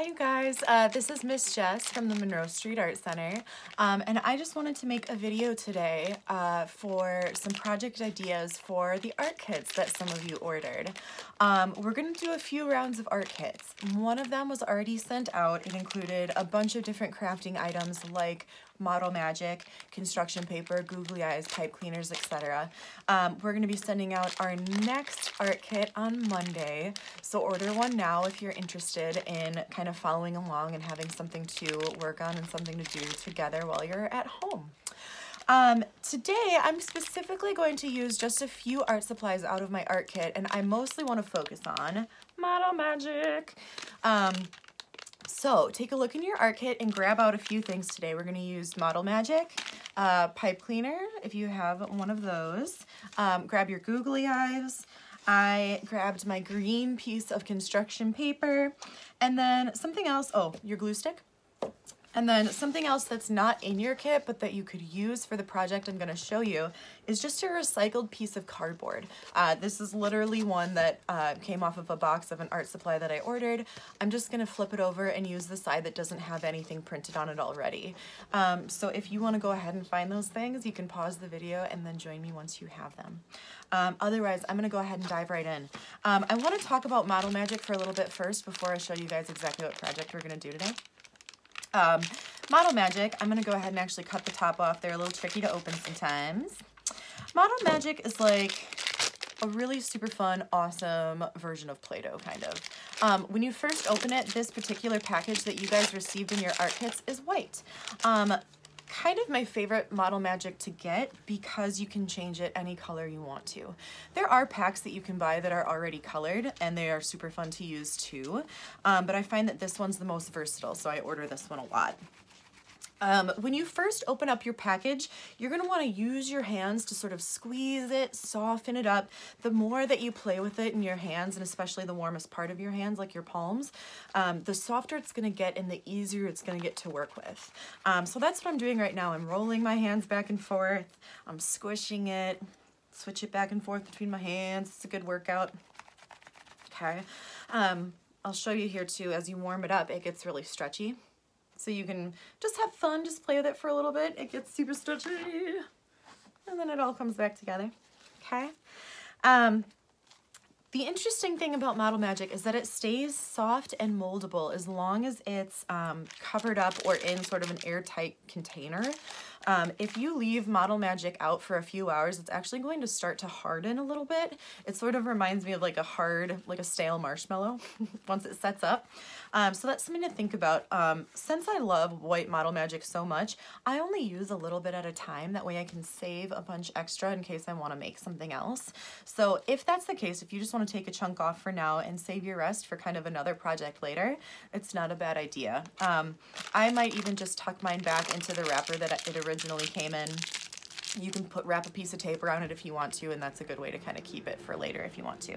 Hi you guys, uh, this is Miss Jess from the Monroe Street Art Center um, and I just wanted to make a video today uh, for some project ideas for the art kits that some of you ordered. Um, we're going to do a few rounds of art kits. One of them was already sent out. It included a bunch of different crafting items like Model Magic, construction paper, googly eyes, pipe cleaners, etc. Um, we're going to be sending out our next art kit on Monday, so order one now if you're interested in kind of following along and having something to work on and something to do together while you're at home. Um, today, I'm specifically going to use just a few art supplies out of my art kit, and I mostly want to focus on Model Magic. Um, so take a look in your art kit and grab out a few things today. We're to use Model Magic, uh, pipe cleaner, if you have one of those. Um, grab your googly eyes. I grabbed my green piece of construction paper and then something else. Oh, your glue stick. And then something else that's not in your kit but that you could use for the project I'm going to show you is just a recycled piece of cardboard. Uh, this is literally one that uh, came off of a box of an art supply that I ordered. I'm just going to flip it over and use the side that doesn't have anything printed on it already. Um, so if you want to go ahead and find those things, you can pause the video and then join me once you have them. Um, otherwise, I'm going to go ahead and dive right in. Um, I want to talk about Model Magic for a little bit first before I show you guys exactly what project we're going to do today. Um, Model Magic, I'm going to go ahead and actually cut the top off. They're a little tricky to open sometimes. Model Magic is like a really super fun, awesome version of Play-Doh, kind of. Um, when you first open it, this particular package that you guys received in your art kits is white. Um, kind of my favorite Model Magic to get because you can change it any color you want to. There are packs that you can buy that are already colored and they are super fun to use too, um, but I find that this one's the most versatile, so I order this one a lot. Um, when you first open up your package, you're going to want to use your hands to sort of squeeze it, soften it up. The more that you play with it in your hands, and especially the warmest part of your hands, like your palms, um, the softer it's going to get and the easier it's going to get to work with. Um, so that's what I'm doing right now. I'm rolling my hands back and forth. I'm squishing it, switch it back and forth between my hands. It's a good workout. Okay. Um, I'll show you here too, as you warm it up, it gets really stretchy. So you can just have fun, just play with it for a little bit. It gets super stretchy. And then it all comes back together. Okay? Um, the interesting thing about Model Magic is that it stays soft and moldable as long as it's um, covered up or in sort of an airtight container. Um, if you leave Model Magic out for a few hours, it's actually going to start to harden a little bit. It sort of reminds me of like a hard, like a stale marshmallow once it sets up. Um, so that's something to think about. Um, since I love white Model Magic so much, I only use a little bit at a time. That way I can save a bunch extra in case I want to make something else. So if that's the case, if you just want to take a chunk off for now and save your rest for kind of another project later, it's not a bad idea. Um, I might even just tuck mine back into the wrapper that it originally originally came in. You can put wrap a piece of tape around it if you want to, and that's a good way to kind of keep it for later if you want to.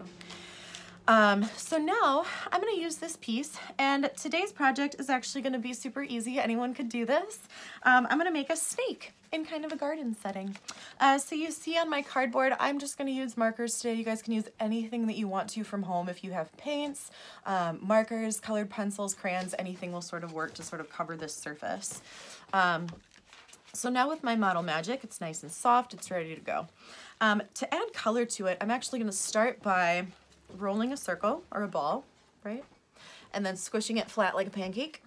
Um, so now I'm going to use this piece and today's project is actually going to be super easy. Anyone could do this. Um, I'm going to make a snake in kind of a garden setting. Uh, so you see on my cardboard, I'm just going to use markers today. You guys can use anything that you want to from home. If you have paints, um, markers, colored pencils, crayons, anything will sort of work to sort of cover this surface. Um, so now with my Model Magic, it's nice and soft, it's ready to go. Um, to add color to it, I'm actually gonna start by rolling a circle or a ball, right? And then squishing it flat like a pancake.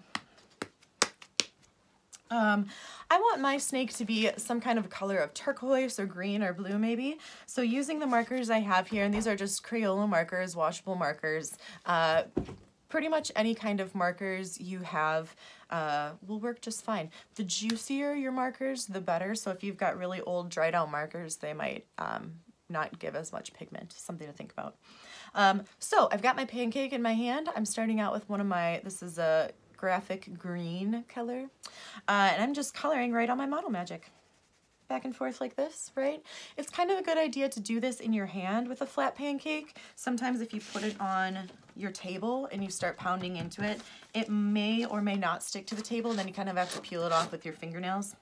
Um, I want my snake to be some kind of color of turquoise or green or blue maybe. So using the markers I have here, and these are just Crayola markers, washable markers, uh, pretty much any kind of markers you have uh, will work just fine. The juicier your markers, the better. So if you've got really old dried out markers, they might um, not give as much pigment. Something to think about. Um, so I've got my pancake in my hand. I'm starting out with one of my, this is a graphic green color. Uh, and I'm just coloring right on my Model Magic back and forth like this, right? It's kind of a good idea to do this in your hand with a flat pancake. Sometimes if you put it on your table and you start pounding into it, it may or may not stick to the table. Then you kind of have to peel it off with your fingernails.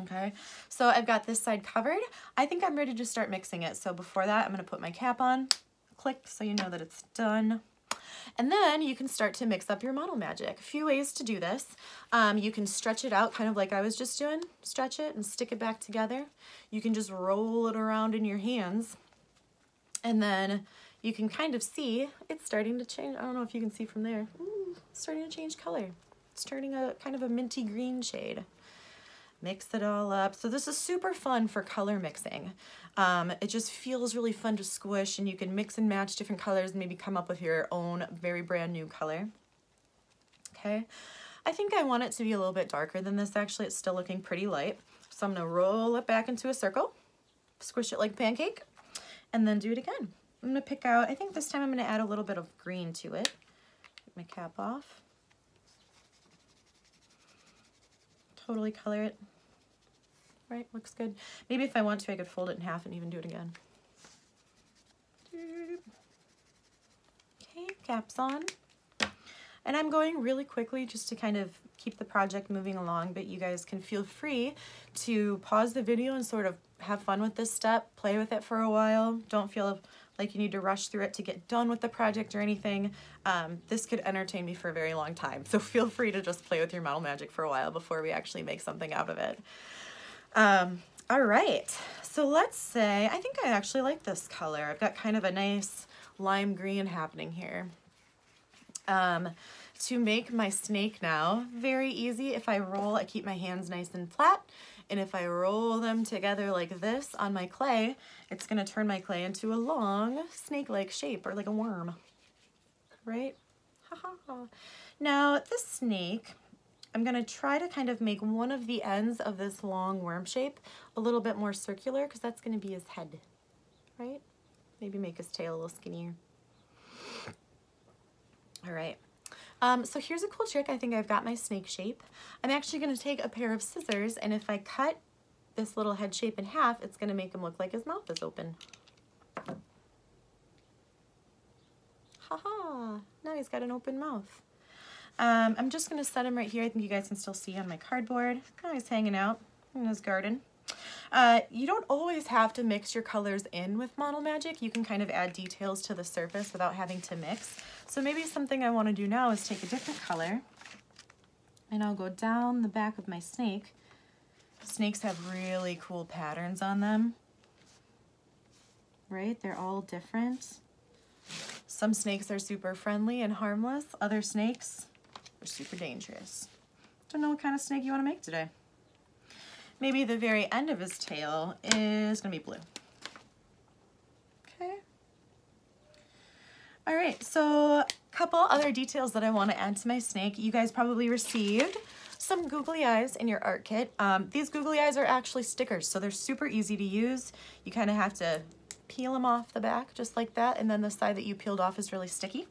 Okay, so I've got this side covered. I think I'm ready to start mixing it. So before that, I'm gonna put my cap on, click so you know that it's done. And then you can start to mix up your model magic. A few ways to do this. Um, you can stretch it out kind of like I was just doing. Stretch it and stick it back together. You can just roll it around in your hands. And then you can kind of see it's starting to change. I don't know if you can see from there. Ooh, starting to change color. It's turning a kind of a minty green shade. Mix it all up. So this is super fun for color mixing. Um, it just feels really fun to squish and you can mix and match different colors and maybe come up with your own very brand new color. Okay, I think I want it to be a little bit darker than this actually. It's still looking pretty light. So I'm gonna roll it back into a circle, squish it like pancake, and then do it again. I'm gonna pick out, I think this time I'm gonna add a little bit of green to it. Take my cap off. Totally color it right? Looks good. Maybe if I want to, I could fold it in half and even do it again. Okay, caps on. And I'm going really quickly just to kind of keep the project moving along, but you guys can feel free to pause the video and sort of have fun with this step, play with it for a while. Don't feel like you need to rush through it to get done with the project or anything. Um, this could entertain me for a very long time, so feel free to just play with your model magic for a while before we actually make something out of it. Um, all right, so let's say, I think I actually like this color. I've got kind of a nice lime green happening here. Um, to make my snake now, very easy. If I roll, I keep my hands nice and flat. And if I roll them together like this on my clay, it's gonna turn my clay into a long snake-like shape or like a worm, right? Ha ha ha. Now this snake, I'm gonna try to kind of make one of the ends of this long worm shape a little bit more circular because that's gonna be his head, right? Maybe make his tail a little skinnier. All right. Um, so here's a cool trick. I think I've got my snake shape. I'm actually gonna take a pair of scissors and if I cut this little head shape in half, it's gonna make him look like his mouth is open. Haha, -ha. now he's got an open mouth. Um, I'm just going to set him right here. I think you guys can still see on my cardboard. He's hanging out in his garden. Uh, you don't always have to mix your colors in with Model Magic. You can kind of add details to the surface without having to mix. So maybe something I want to do now is take a different color and I'll go down the back of my snake. Snakes have really cool patterns on them, right? They're all different. Some snakes are super friendly and harmless. Other snakes super dangerous. Don't know what kind of snake you want to make today. Maybe the very end of his tail is going to be blue. Okay. All right, so a couple other details that I want to add to my snake. You guys probably received some googly eyes in your art kit. Um, these googly eyes are actually stickers, so they're super easy to use. You kind of have to peel them off the back just like that, and then the side that you peeled off is really sticky.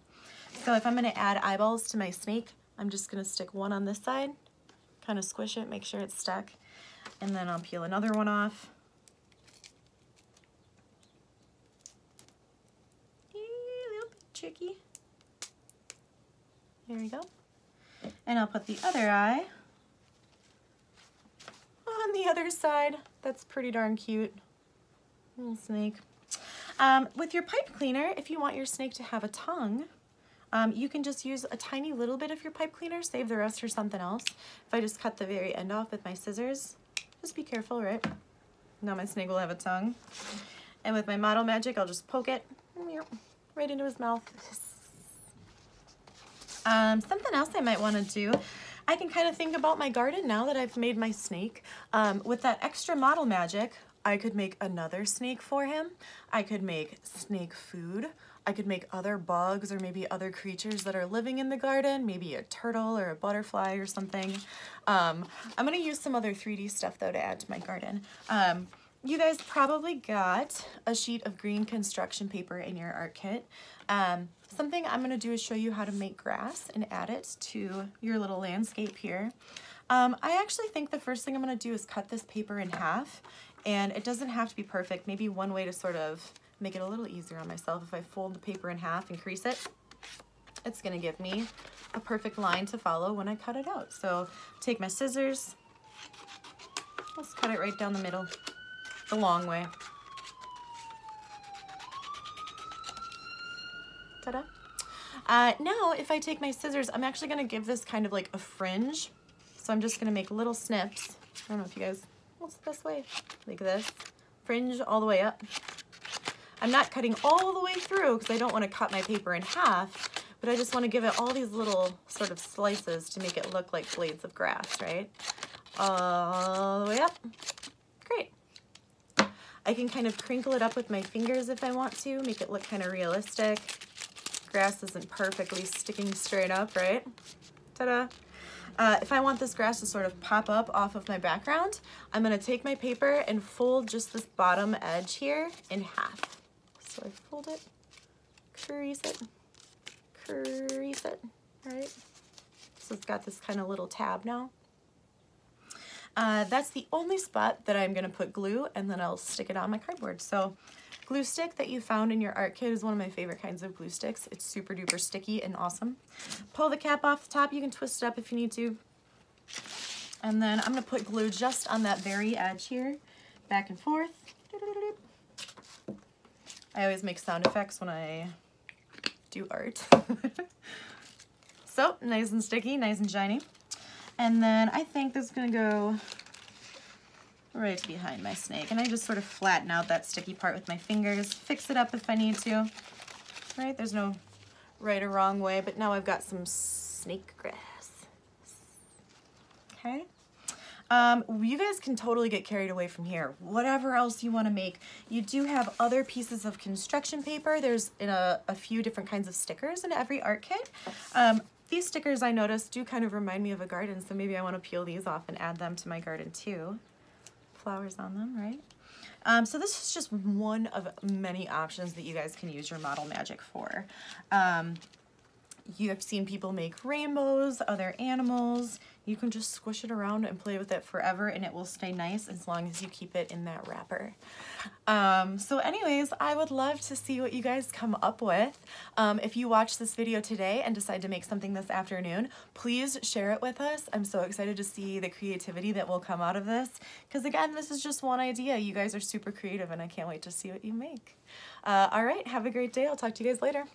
So if I'm to add eyeballs to my snake, I'm just going to stick one on this side, kind of squish it, make sure it's stuck, and then I'll peel another one off. a little bit tricky. There we go. And I'll put the other eye on the other side. That's pretty darn cute. Little snake. Um, with your pipe cleaner, if you want your snake to have a tongue, um, you can just use a tiny little bit of your pipe cleaner, save the rest for something else. If I just cut the very end off with my scissors, just be careful, right? Now my snake will have a tongue. And with my Model Magic, I'll just poke it right into his mouth. Um, something else I might want to do, I can kind of think about my garden now that I've made my snake. Um, with that extra Model Magic, I could make another snake for him. I could make snake food. I could make other bugs or maybe other creatures that are living in the garden, maybe a turtle or a butterfly or something. Um, I'm gonna use some other 3D stuff though to add to my garden. Um, you guys probably got a sheet of green construction paper in your art kit. Um, something I'm gonna do is show you how to make grass and add it to your little landscape here. Um, I actually think the first thing I'm gonna do is cut this paper in half and it doesn't have to be perfect. Maybe one way to sort of make it a little easier on myself, if I fold the paper in half and crease it, it's gonna give me a perfect line to follow when I cut it out. So take my scissors, let's cut it right down the middle, the long way. Ta-da. Uh, now, if I take my scissors, I'm actually gonna give this kind of like a fringe. So I'm just gonna make little snips. I don't know if you guys, what's the best way? Like this, fringe all the way up. I'm not cutting all the way through because I don't wanna cut my paper in half, but I just wanna give it all these little sort of slices to make it look like blades of grass, right? All the way up. Great. I can kind of crinkle it up with my fingers if I want to, make it look kind of realistic. Grass isn't perfectly sticking straight up, right? Ta-da. Uh, if I want this grass to sort of pop up off of my background, I'm gonna take my paper and fold just this bottom edge here in half. So I fold it, crease it, crease it, right? So it's got this kind of little tab now. Uh, that's the only spot that I'm gonna put glue and then I'll stick it on my cardboard. So glue stick that you found in your art kit is one of my favorite kinds of glue sticks. It's super duper sticky and awesome. Pull the cap off the top. You can twist it up if you need to. And then I'm gonna put glue just on that very edge here, back and forth. I always make sound effects when I do art. so nice and sticky, nice and shiny. And then I think this is gonna go right behind my snake. And I just sort of flatten out that sticky part with my fingers, fix it up if I need to. Right, there's no right or wrong way, but now I've got some snake grass. Okay. Um, you guys can totally get carried away from here. Whatever else you want to make. You do have other pieces of construction paper. There's a, a few different kinds of stickers in every art kit. Um, these stickers I noticed do kind of remind me of a garden, so maybe I want to peel these off and add them to my garden too. Flowers on them, right? Um, so this is just one of many options that you guys can use your model magic for. Um, you have seen people make rainbows, other animals. You can just squish it around and play with it forever and it will stay nice as long as you keep it in that wrapper. Um, so anyways, I would love to see what you guys come up with. Um, if you watch this video today and decide to make something this afternoon, please share it with us. I'm so excited to see the creativity that will come out of this because again, this is just one idea. You guys are super creative and I can't wait to see what you make. Uh, all right, have a great day. I'll talk to you guys later.